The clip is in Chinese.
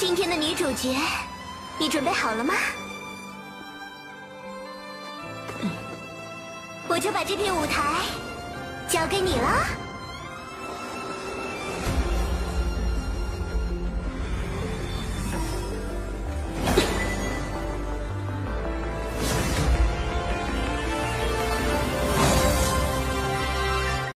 今天的女主角你准备好了吗？我就把这片舞台交给你了。